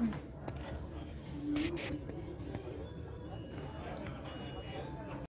Mm -hmm.